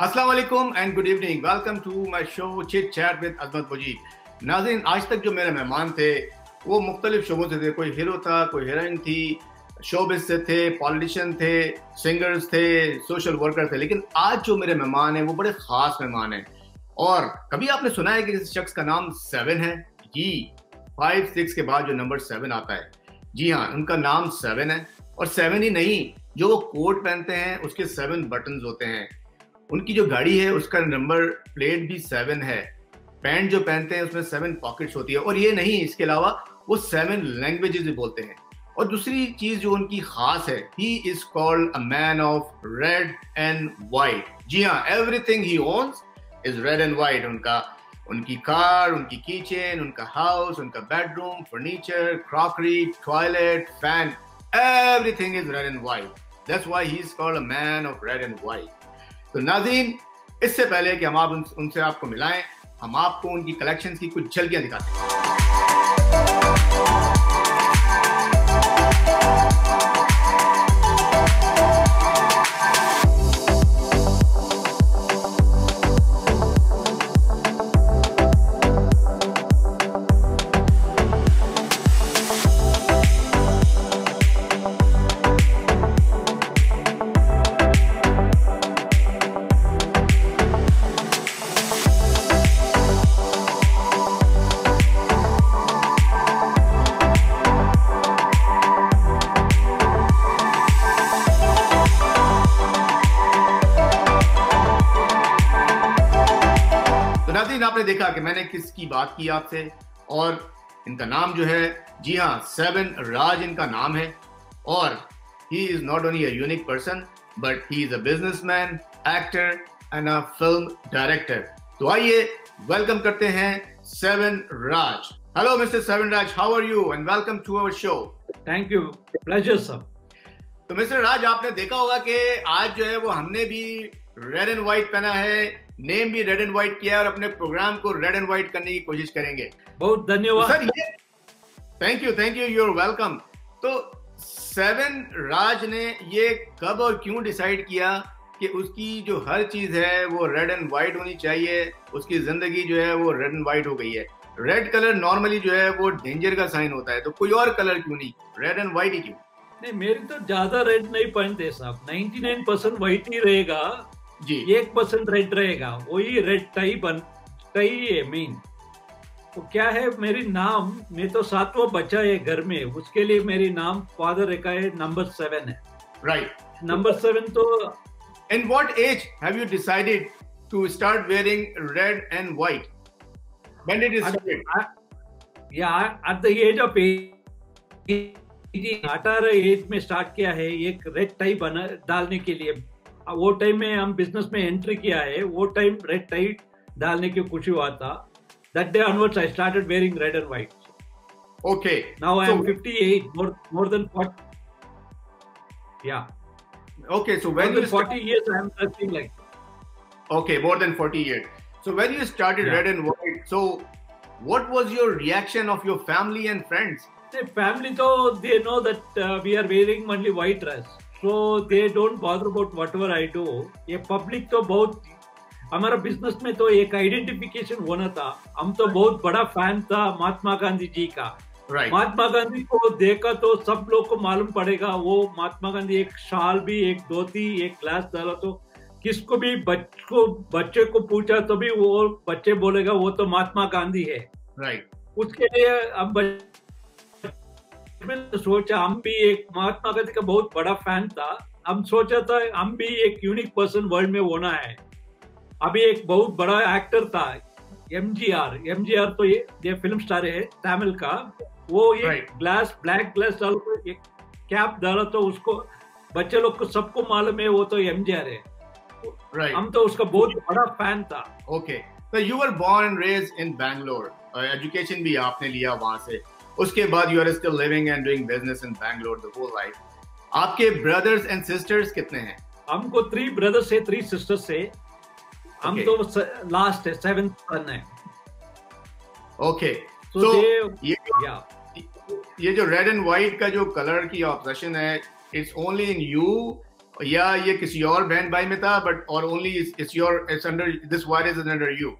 वालेकुम and good evening welcome to my show chit chat with Azmat Majeed नाजिन आज तक जो मेरे मेहमान थे, वो मुख्तलिफ़ शोबों से थे। कोई हीरो था, कोई हीरोइन थी शोबिस से थे पॉलिटिशियन थे सिंगर्स थे सोशल वर्कर थे। लेकिन आज जो मेरे मेहमान हैं, वो बड़े ख़ास मेहमान हैं। और कभी आपने सुना है कि इस शख्स का नाम सेवन है? जी फाइव सिक्स के बाद जो नंबर सेवन आता है। जी हाँ उनका नाम सेवन है। और सेवन ही नहीं, जो वो कोट पहनते हैं, उसके सेवन बटन होते हैं। उनकी जो गाड़ी है, उसका नंबर प्लेट भी सेवन है। पैंट जो पहनते हैं, उसमें सेवन पॉकेट्स होती है। और ये नहीं, इसके अलावा वो सेवन लैंग्वेजेस भी बोलते हैं। और दूसरी चीज़ जो उनकी खास है he is called a man of red and white जी हाँ everything he owns is red and white उनका, उनकी कार, उनकी किचन उनका हाउस उनका bedroom furniture crockery toilet fan everything is red and white that's why he is called a man of red and white तो नाजीन इससे पहले कि हम आप उन, उनसे आपको मिलाएँ हम आपको उनकी कलेक्शन की कुछ झलकियाँ दिखाते हैं। कि मैंने किसकी बात की आपसे? और इनका नाम जो है जी हाँ सेवन राज इनका नाम है। और he is not only a unique person but he is a businessman actor and a film director तो आइए वेलकम करते हैं seven Raj hello mister seven Raj how are you and welcome to our show thank you pleasure sir तो mister Raj आपने देखा होगा कि आज जो है वो हमने भी रेड एंड व्हाइट पहना है नेम भी रेड एंड व्हाइट किया और अपने प्रोग्राम को रेड एंड व्हाइट करने की कोशिश करेंगे। बहुत धन्यवाद। सर ये thank you thank you you're welcome तो सेवन राज ने ये कब और क्यों डिसाइड किया कि उसकी जो हर चीज़ है वो रेड एंड व्हाइट होनी चाहिए? उसकी ज़िंदगी जो है वो रेड एंड व्हाइट हो गई है। रेड कलर नॉर्मली जो है वो डेंजर का साइन होता है तो कोई और कलर क्यों नहीं? रेड एंड व्हाइट ही क्यों? नहीं मेरी तो ज़्यादा रेड नहीं पहनते साहब। 99 परसेंट व्हाइट ही रहेगा। जी। एक परसेंट रेड रहेगा वही रेड टाई बन टाई है मेन तो क्या है मेरी नाम मैं तो सातवा बच्चा है घर में उसके लिए मेरी नाम फादर रेखा है नंबर सेवन है। राइट नंबर सेवन तो in what age have you decided to start wearing red and white the age of अठारह एज में स्टार्ट किया है एक रेड टाई बना डालने के लिए। वो टाइम में हम बिज़नेस में एंट्री किया है वो टाइम रेड टाइट डालने की खुशी हुआ था। That day onwards I started wearing red and white okay now I am 58 more more than 40 या okay so when you 40 years I am touching like okay more than 40 years so when you started red and white so what was your reaction of your family and friends? The family though they know that uh, we are wearing only white so they don't bother about whatever I do ये public तो बहुत हमारा business में तो एक identification होना था हम तो बहुत बड़ा फ़ैन था महात्मा गांधी जी का right. महात्मा गांधी को देखा तो सब लोग को मालूम पड़ेगा वो महात्मा गांधी एक शाल भी एक धोती एक ग्लास डाला तो किसको भी बच को बच्चे को पूछा तो भी वो बच्चे बोलेगा वो तो महात्मा गांधी है राइट right. उसके लिए अब मैंने सोचा हम भी एक महात्मा गांधी का बहुत बड़ा फ़ैन था। हम सोचा था हम भी एक यूनिक पर्सन वर्ल्ड में होना है। अभी एक बहुत बड़ा एक्टर था M G R M G R तो ये, ये फ़िल्म स्टार है तमिल का। वो एक right. ग्लास ब्लैक ग्लास डाल एक कैप डाला तो उसको बच्चे लोग को सबको मालूम है वो तो एम जी आर है। Right. हम तो उसका बहुत बड़ा फ़ैन था। ओके तो you were born raise in Bangalore education भी आपने लिया वहाँ से। उसके बाद you are still living and doing business in Bangalore the whole life आपके ब्रदर्स एंड सिस्टर्स कितने हैं? हमको थ्री ब्रदर्स है थ्री सिस्टर्स है हम तो लास्ट है सेवेंथ सन है। ओके तो ये ये जो रेड एंड व्हाइट का जो कलर की ऑब्सेशन है इट्स ओनली इन यू या ये किसी और बहन भाई में था बट और only it's your it's under this virus is under you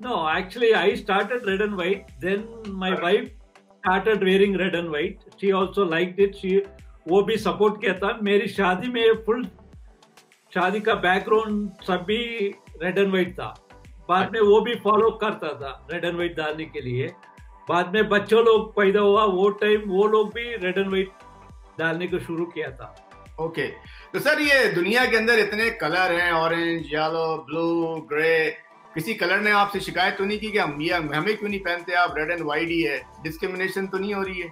No, actually, I started red and white. Then my right. wife started wearing red and white. She also liked it. She वो भी support किया था मेरी शादी में full शादी का background सब भी रेड एंड व्हाइट था बाद में वो भी फॉलो करता था रेड एंड व्हाइट डालने के लिए बाद में बच्चों लोग पैदा हुआ वो टाइम वो लोग भी रेड एंड व्हाइट डालने को शुरू किया था ओके okay. तो सर ये दुनिया के अंदर इतने कलर हैं ऑरेंज येलो ब्लू ग्रे किसी कलर ने आपसे शिकायत तो नहीं की कि हम ये हमें क्यों नहीं पहनते आप? रेड एंड व्हाइट ही है। डिस्क्रिमिनेशन तो नहीं हो रही है।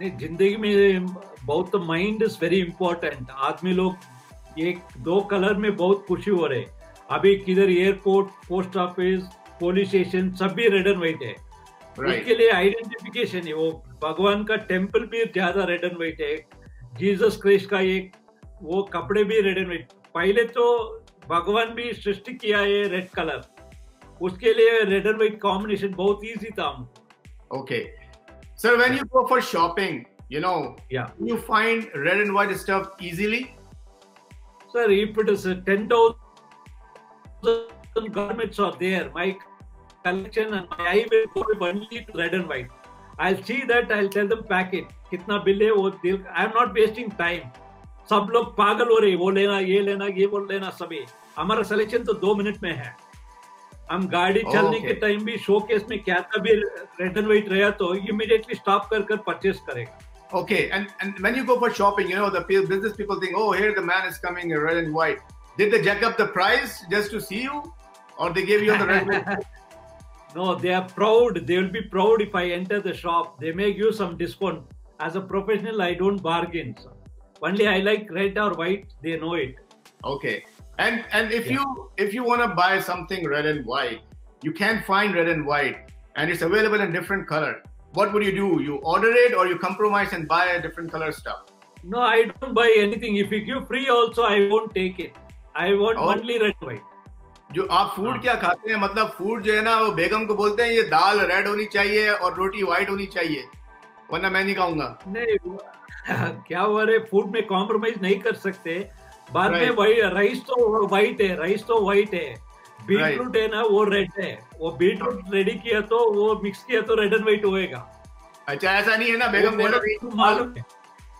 नहीं ज़िंदगी में बहुत माइंड इज़ वेरी इंपॉर्टेंट आदमी लोग एक दो कलर में बहुत खुशी हो रहे अभी किधर airport post office police station सब भी रेड एंड व्हाइट है। Right. उसके लिए आइडेंटिफिकेशन है। वो भगवान का टेंपल भी ज़्यादा रेड एंड व्हाइट है। जीसस क्रिस्ट का एक वो कपड़े भी रेड एंड व्हाइट पहले तो भगवान भी सृष्टि किया है रेड कलर उसके लिए रेड एंड व्हाइट कॉम्बिनेशन बहुत इजी था okay okay. Sir, when you go for shopping, you know, yeah, you find red and white stuff easily. Sir, if it is ten thousand garments are there, my collection and my eye will go only to red and white. I'll see that. I'll tell them pack it. कितना bill है वो दिल I am not wasting time सब लोग पागल हो रहे वो लेना ये लेना ये वो लेना सभी हमारा सिलेक्शन तो दो मिनट में है हम गाड़ी चलने के टाइम भी शो केस में क्या था भी रेड एंड व्हाइट रहा तो इमीडिएटली स्टॉप कर कर परचेस करेगा Okay, and and when you go for shopping, you know the business people think, oh, here the man is coming in red and white. Did they jack up the price just to see you, or they give you the red? no, they are proud. They will be proud if I enter the shop. They may give some discount. As a professional, I don't bargain. So. Only I like red or white. They know it. Okay. And and if yeah. you if you want to buy something red and white, you can find red and white, and it's available in different color. What would you do? You order it, or you compromise and buy a different color stuff? No, I don't buy anything. If you give free, also I won't take it. I want oh. only red and white. जो आप food हाँ. क्या खाते हैं मतलब food जो है ना वो बेगम को बोलते हैं ये दाल रेड होनी चाहिए और रोटी व्हाइट होनी चाहिए वरना मैं नहीं खाऊंगा नहीं क्या हो रहे फ़ूड में कॉम्प्रोमाइज नहीं कर सकते। बाद में वही राइस तो व्हाइट है राइस तो व्हाइट है। बीटरूट है ना वो रेड है। वो बीटरूट रेडी किया तो वो मिक्स किया तो रेड एंड व्हाइट होएगा। अच्छा ऐसा नहीं है ना बेगम बोलो मालूम है।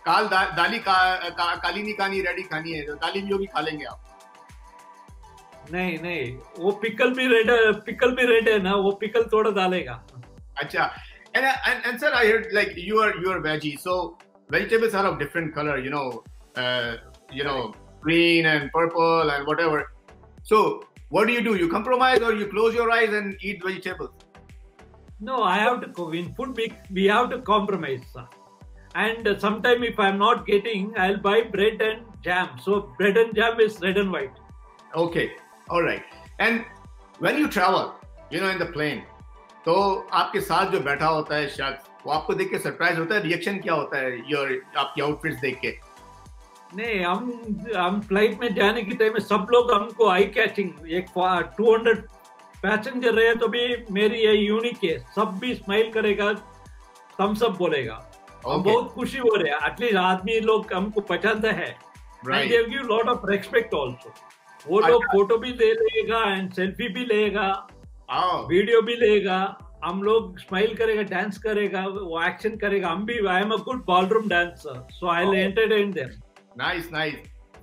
काल दा, दाली का, का, काली नहीं खानी रेडी खानी है तो दाली भी खा लेंगे आप। नहीं नहीं वो पिकल भी रेड पिकल भी रेड है ना वो पिकल थोड़ा डालेगा। अच्छा and and and sir i heard like you are you are veggie so vegetables are of different color you know uh, you know green and purple and whatever. So what do you do? You compromise or you close your eyes and eat vegetables? No, I have to go in food. We, we have to compromise. sir. And sometime if I'm not getting, I'll buy bread and jam. So bread and jam is red and white. Okay, all right. And when you travel, you know, in the plane, तो आपके साथ जो बैठा होता है शख्स वो आपको देख के सरप्राइज़ होता है रिएक्शन क्या होता है योर आपकी आउटफिट्स देख के? नहीं हम हम फ़्लाइट में जाने के टाइम में सब लोग हमको आई कैचिंग एक टू हंड्रेड पैसेंजर रहे तो भी मेरी ये यूनिक है। सब भी स्माइल करेगा तम सब बोलेगा। okay. बहुत खुशी हो रहे हैं। एटलीस्ट आदमी लोग हमको पसंद है। लॉट ऑफ़ रेस्पेक्ट ऑल्सो वो लोग फ़ोटो भी ले लेगा एंड सेल्फी भी लेगा। वीडियो भी लेगा हम लोग स्माइल करेगा डांस करेगा वो एक्शन करेगा हम भी I am a good ballroom dancer so I entertain them.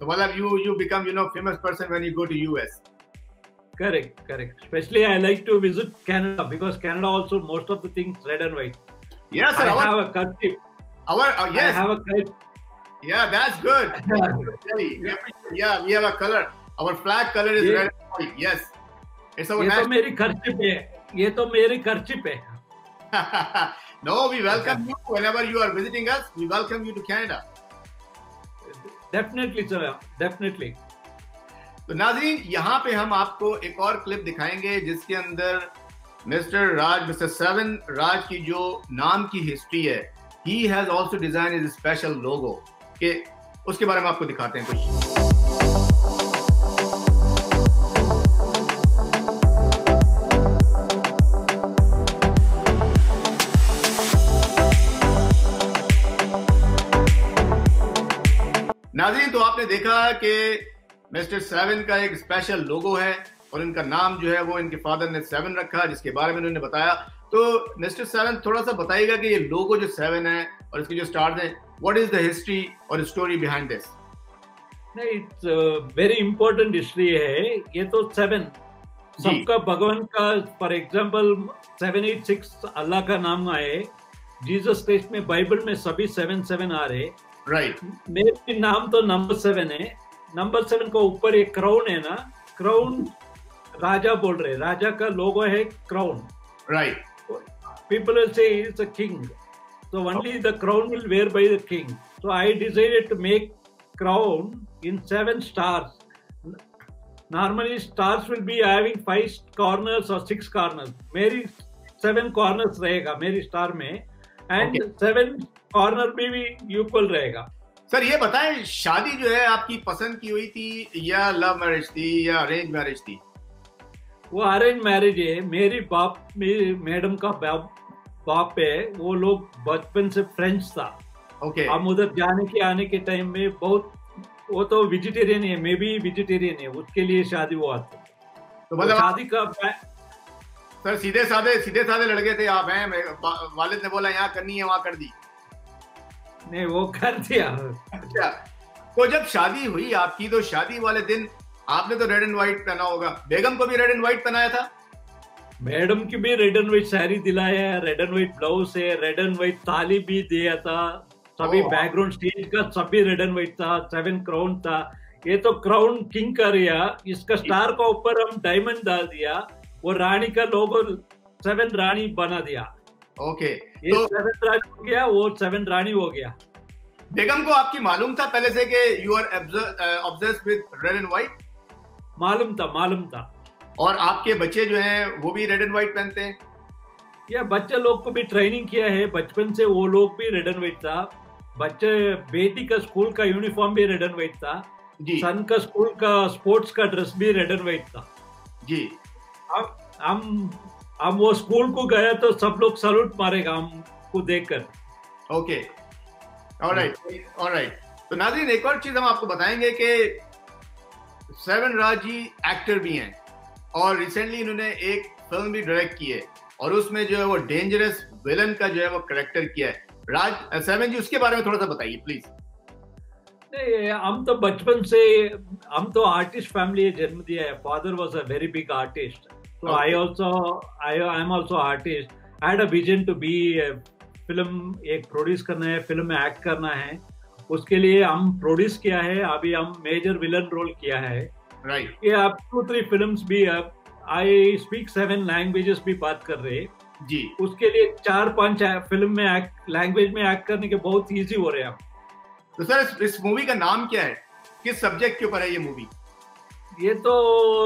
So, Malab, you you become you know famous person when you go to US. Correct, correct. Especially I like to visit Canada because Canada also most of the things red and white. Yes, sir. I our, have a country. Our uh, yes. I have a country. Yeah, that's good. yeah, we have a color. Our flag color is red and white. Yes. ये तो मेरी खर्ची पे ये तो मेरी खर्ची पे no, we welcome you whenever you are visiting us. We welcome you to Canada. Definitely sir definitely तो नाजरीन यहाँ पे हम आपको एक और क्लिप दिखाएँगे जिसके अंदर mister Raj mister seven Raj की जो नाम की हिस्ट्री है he has also design is special logo के उसके बारे में आपको दिखाते हैं कुछ। नाजरीन तो आपने देखा कि मिस्टर सेवन का एक स्पेशल लोगो है और इनका नाम जो है वो इनके फादर ने सेवन रखा जिसके बारे में उन्होंने बताया। तो मिस्टर सेवन थोड़ा सा बताइएगा कि ये लोगो जो सेवन है और इसके जो स्टार्स हैं व्हाट इज़ द हिस्ट्री और story behind this it's very important history है। ये तो सेवन सबका भगवान का for example seven eight six अल्लाह का नाम आए। जीसस क्रिस्ट में बाइबल में सभी सेवन सेवन आ रहे। राइट मेरे नाम तो नंबर सेवन है नंबर सेवन का ऊपर एक क्राउन है ना क्राउन राजा बोल रहे राजा का लोगो है crown right people will say it's a king. So only the crown will wear by the king. So I decided to make crown in seven stars. Normally stars will be having five corners or six corners. मेरी seven corners रहेगा मेरी star में and Okay. seven corner भी भी equal रहेगा. Sir ये बताएँ शादी जो है आपकी पसंद की हुई थी या लव मैरिज थी या अरेंज मैरिज थी? वो अरेंज मैरिज है। मेरी बाप मेरी मैडम का बाप बाप है वो लोग बचपन से फ्रेंड्स था। Okay okay. हम उधर जाने के आने के टाइम में बहुत वो तो वेजिटेरियन है मैं भी वेजिटेरियन है उसके लिए शादी हुआ था। तो मतलब शादी का सर सीधे साधे सीधे साधे लड़के थे आप हैं? वालिद ने बोला यहाँ करनी है वहाँ कर दी। नहीं वो कर दिया। अच्छा तो जब शादी हुई आपकी तो शादी वाले दिन आपने तो रेड एंड व्हाइट पहना होगा। बेगम को भी रेड एंड व्हाइट पहनाया था? मैडम की भी रेड एंड व्हाइट साड़ी दिलाया है रेड एंड व्हाइट ब्लाउज है रेड एंड व्हाइट थाली भी दिया था। सभी बैकग्राउंड स्टेज का सभी रेड एंड व्हाइट था सेवन क्राउन था। ये तो क्राउन किंग का रिया इसका स्टार का ऊपर हम डायमंड डाल दिया। वो रानी का लोगो सेवन रानी बना दिया। ओके तो हो गया वो सेवन रानी हो गया। बेगम को आपकी मालूम था पहले से कि you are obsessed with red and white मालूम था मालूम था। और आपके बच्चे जो हैं वो भी रेड एंड व्हाइट पहनते हैं? या बच्चे लोग को भी ट्रेनिंग किया है बचपन से वो लोग भी रेड एंड व्हाइट था। बच्चे बेटी का स्कूल का यूनिफॉर्म भी रेड एंड व्हाइट था। जी। सन का स्कूल का स्पोर्ट्स का ड्रेस भी रेड एंड व्हाइट था। जी। अब हम हम वो स्कूल को गए तो सब लोग सल्यूट मारेगा हमको देखकर। ओके। ऑलराइट ऑलराइट तो नाज़रीन एक और चीज़ हम आपको बताएँगे कि सेवन राज जी एक्टर भी हैं और रिसेंटली इन्होंने एक फ़िल्म भी डायरेक्ट की है और उसमें जो है वो डेंजरस विलन का जो है वो करेक्टर किया है। राज सेवन जी उसके बारे में थोड़ा सा बताइए प्लीज़ नहीं, हम तो बचपन से हम तो आर्टिस्ट फैमिली जन्म दिया है। Father was a very big artist तो Okay. I also I I am also artist I had a vision to be film एक प्रोड्यूस करना है फ़िल्म में एक्ट करना है। उसके लिए हम प्रोड्यूस किया है अभी हम मेजर विलन रोल किया है। राइट ये अब टू थ्री फिल्म्स भी अब आई स्पीक सेवन लैंग्वेजेस भी बात कर रहे। हैं जी। उसके लिए चार पाँच फ़िल्म में लैंग्वेज में एक्ट करने के बहुत इजी हो रहे हैं तो सर इस, इस मूवी का नाम क्या है? किस सब्जेक्ट के ऊपर है ये मूवी ये तो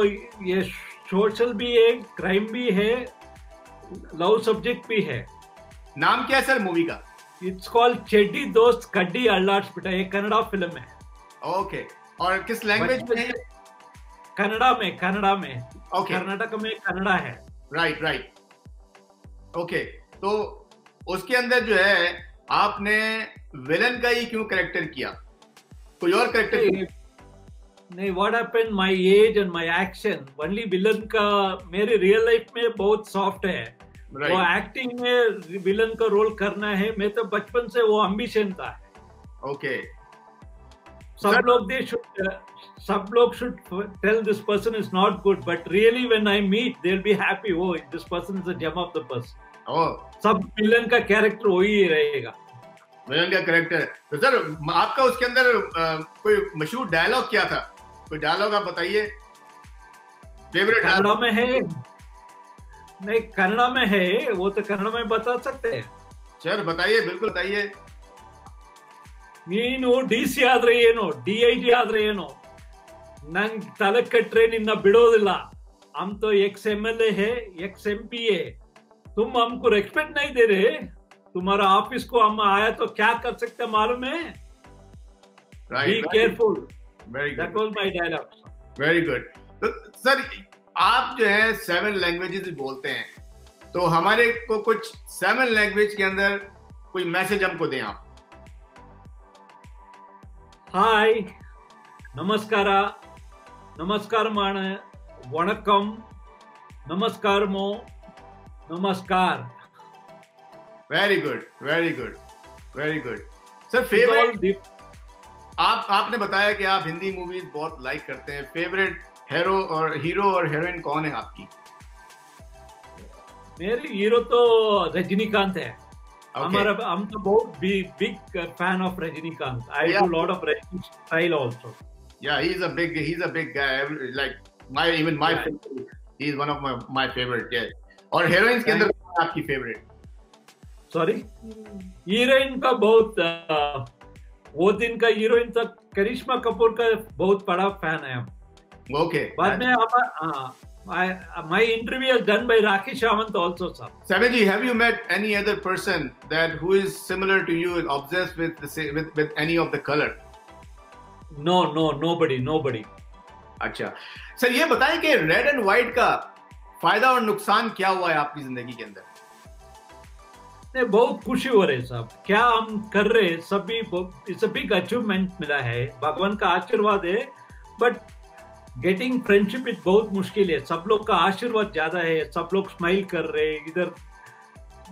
ये सोशल भी है क्राइम भी है लव सब्जेक्ट भी है। नाम क्या है सर मूवी का? इट्स कॉल्ड चेड्डी दोस्त कड्डी अल्लाट्स बेटा ये कन्नड़ा फ़िल्म है। ओके और किस लैंग्वेज में है? कन्नड़ा में कन्नड़ा में। ओके कर्नाटक में कन्नड़ा है। राइट राइट ओके तो उसके अंदर जो है आपने विलन का ही क्यों करेक्टर किया? कोई और करेक्टर नहीं what happened my age and my action only villain का मेरे रियल लाइफ में बहुत सॉफ्ट है। वो एक्टिंग में विलन का रोल करना है। मैं तो बचपन से वो एम्बिशन था ओके सब लोग दे शुड सब लोग should tell this person is not good but really when I meet they will be happy oh this person is a gem of the person oh सब विलन का कैरेक्टर वही रहेगा। Villain का character तो sir आपका उसके अंदर अ, कोई मशहूर डायलॉग क्या था? कोई डायलॉग आप बताइए फेवरेट कन्नड़ा में है नहीं कन्नड़ा में है वो तो कन्नड़ा में बता सकते हैं सर बताइए बिल्कुल बताइए ನೀನು ಡಿ ಸಿ ಆದ್ರೆ ಏನು ಡಿ ಐ ಜಿ ಆದ್ರೆ ಏನು ನಂಗ್ ತಲೆ ಕಟ್ರೆ ನಿನ್ನ ಬಿಡೋದಿಲ್ಲ हम तो एक्स एम एल ए है एक्स एम पी है तुम हमको रेस्पेक्ट नहीं दे रहे तुम्हारा ऑफिस को हम आया तो क्या कर सकते हैं मालूम है B right careful very good was my dialogue very good तो सर आप जो है सेवन लैंग्वेजेस बोलते हैं। तो हमारे को कुछ सेवन लैंग्वेज के अंदर कोई मैसेज हमको दें आप? हाय नमस्कार नमस्कार मान वणकम। नमस्कार मो नमस्कार। Very good very good very good sir favourite आप आपने बताया कि आप हिंदी मूवीज़ बहुत लाइक करते हैं फेवरेट हीरो और हीरो और हीरोइन कौन है आपकी मेरे हीरो तो रजनीकांत है Okay. हमारा हम तो बहुत big fan of Rajinikanth I do lot of Rajni style also Yeah, he's a big he's a big guy. Like my even my Right. favorite, he's one of my my favorite. Yeah. और heroines के अंदर आपकी favorite? Sorry heroine का बहुत अ, वो दिन का heroine तक करिश्मा कपूर का बहुत बड़ा फ़ैन है हम। Okay. बाद में हमारा my interview done by Rakesh Sawant also sir Savaji, have you met any other person that who is similar to you, obsessed with the sa- with with any of the color? No no nobody nobody अच्छा। Sir ये बताएँ कि red and white का फ़ायदा और नुकसान क्या हुआ है आपकी ज़िंदगी के अंदर? ने बहुत खुशी हो रही साहब। क्या हम कर रहे सभी इट्स अ बिग अचीवमेंट मिला है। भगवान का आशीर्वाद है। बट गेटिंग फ्रेंडशिप इज़ बहुत मुश्किल है। सब लोग का आशीर्वाद ज़्यादा है। सब लोग स्माइल कर रहे हैं। इधर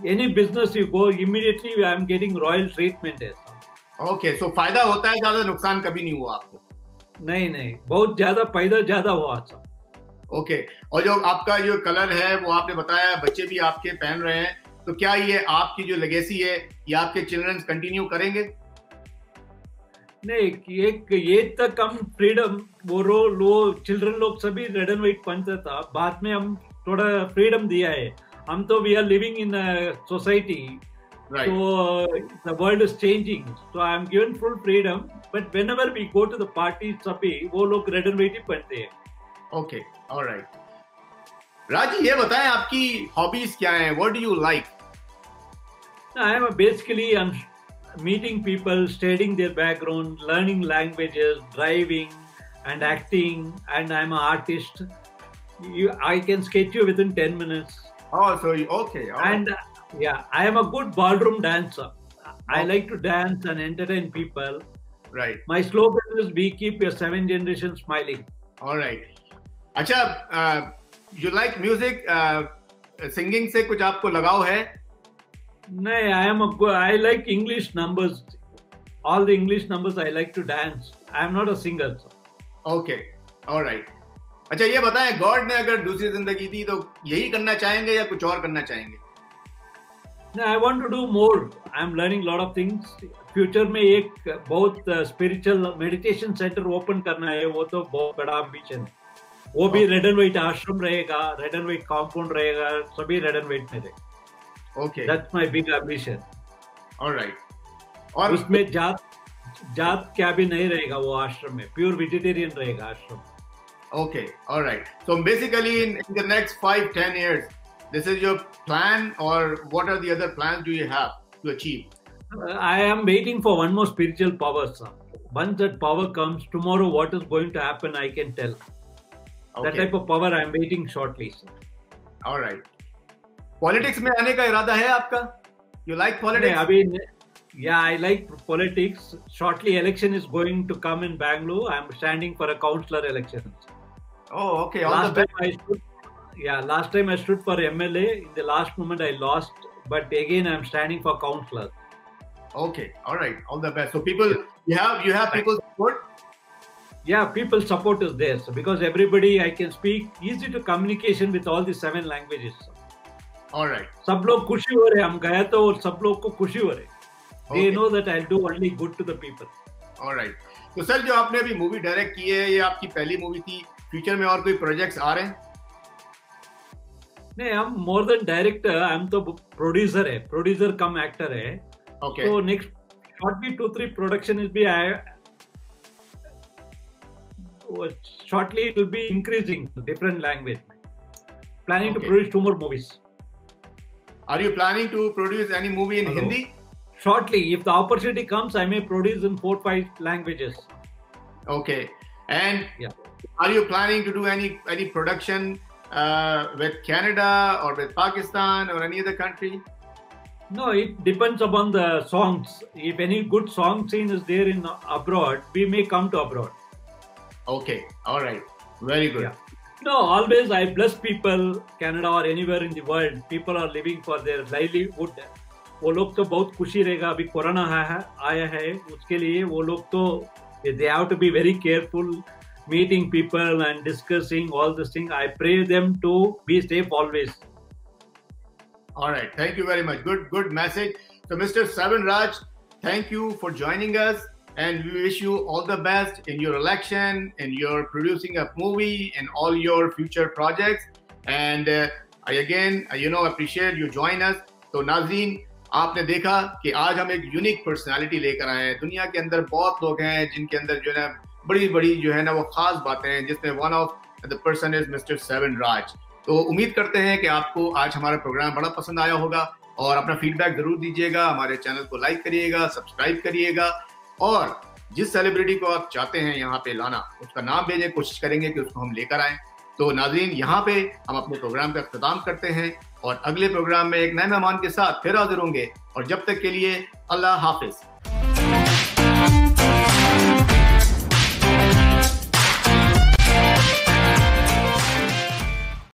any business you go immediately I am getting royal treatment है ओके सो फ़ायदा होता है ज़्यादा नुकसान कभी नहीं हुआ आपको। नहीं नहीं। बहुत ज़्यादा फ़ायदा ज़्यादा हुआ साहब। Okay okay. और जो आपका जो कलर है वो आपने बताया बच्चे भी आपके पहन रहे हैं। तो क्या ये आपकी जो लेगेसी है ये आपके चिल्ड्रन कंटिन्यू करेंगे? नहीं एक ये तक हम फ्रीडम वो रोल वो चिल्ड्रन लोग सभी रेड एंड व्हाइट पहनता था बाद में हम थोड़ा फ्रीडम दिया है। हम तो we are living in society right so the world is changing. So i am given full freedom but whenever we go to the party सभी वो लोग रेड एंड व्हाइट ही पहनते हैं। ओके ऑलराइट राज़ी ये बताएँ आपकी हॉबीज क्या हैं? What do you like I am a basically I'm meeting people, studying their background, learning languages, driving, and acting, and I'm an artist. You, I can sketch you within 10 minutes. Oh, so you, okay. all right. And uh, yeah, I am a good ballroom dancer. I Okay. like to dance and entertain people. right. My slogan is We keep your seven generation smiling. All right. अच्छा you like music singing से कुछ आपको लगाव है No, I am a good, I like English numbers. All the English numbers I like to dance. I am not a singer. Alright अच्छा ये बताएँ God ने अगर दूसरी ज़िंदगी दी तो यही करना चाहेंगे या कुछ और करना चाहेंगे No, I want to do more. I'm learning a lot of things. Future में एक बहुत स्पिरिचुअल मेडिटेशन सेंटर ओपन करना है वो तो बहुत बड़ा एम्बिशन है वो भी रेड एंड व्हाइट आश्रम रहेगा रेड एंड व्हाइट कॉम्पाउंड रहेगा सभी रेड एंड व्हाइट में रहेगा okay that's my big ambition alright और उसमें जात जात क्या भी नहीं रहेगा वो आश्रम में प्योर वेजिटेरियन रहेगा आश्रम Okay, all right. So basically, in, in the next five, ten years, this is your plan, or what are the other plans do you have to achieve? Uh, I am waiting for one more spiritual power, sir. Once that power comes, tomorrow what is going to happen, I can tell. okay. That type of power I am waiting shortly, sir. all right. Politics में आने का इरादा है आपका? Like नहीं, politics? अभी yeah, I like politics. Shortly, election is going to come in Bangalore. I am standing for a councillor election. Oh, okay. All last time I stood, yeah, last time I stood for MLA. In the last moment, I lost, but again, I am standing for councillor. Okay, all right. All the best. So people, you have you have people's support. Yeah, people support is there so because everybody I can speak easy to communication with all the seven languages. Right. सब लोग खुशी हो रहे हम गए तो सब लोग को खुशी हो रहे know that I'll do only good to the people. All right. तो सर जो आपने अभी मूवी डायरेक्ट की है ये आपकी पहली मूवी थी फ्यूचर में और कोई प्रोजेक्ट्स आ रहे हैं नहीं हम मोर देन डायरेक्टर हम तो प्रोड्यूसर है प्रोड्यूसर कम एक्टर है ओके तो next shortly two three production is be shortly it will be increasing different language planning okay. to produce two more movies Are you planning to produce any movie in Hello. Hindi? Shortly, if the opportunity comes, I may produce in four five languages. Okay. And yeah. are you planning to do any any production uh, with Canada or with Pakistan or any other country? No, it depends upon the songs. If any good song scene is there in abroad, we may come to abroad. Okay, all right, very good. Yeah. No, always I bless people, Canada or anywhere in the world. People are living for their livelihood. वो लोग तो बहुत खुशी रहेगा अभी corona है आया है उसके लिए वो लोग तो they have to be very careful meeting people and discussing all this thing. I pray them to be safe always. All right. Thank you very much. Good, good message. So, Mr. Seven Raj, thank you for joining us. And we wish you all the best in your election, in your producing a movie, and all your future projects. And uh, I again, uh, you know, appreciate you join us. तो नाजरीन आपने देखा कि आज हम एक unique personality लेकर आए हैं। दुनिया के अंदर बहुत लोग हैं जिनके अंदर जो है ना बड़ी बड़ी जो है ना वो खास बातें हैं जिसमें one of the person is mister seven Raj तो उम्मीद करते हैं कि आपको आज हमारा प्रोग्राम बड़ा पसंद आया होगा। और अपना फीडबैक ज़रूर दीजिएगा। हमारे चैनल को लाइक करिएगा सब्सक्राइब करिएगा। और जिस सेलिब्रिटी को आप चाहते हैं यहाँ पे लाना, उसका नाम भेजें, कोशिश करेंगे कि उसको हम लेकर आए। तो नाजरीन, यहाँ पे हम अपने प्रोग्राम का अख्ताम करते हैं और अगले प्रोग्राम में एक नए मेहमान के साथ फिर हाजिर होंगे। और जब तक के लिए अल्लाह हाफिज़।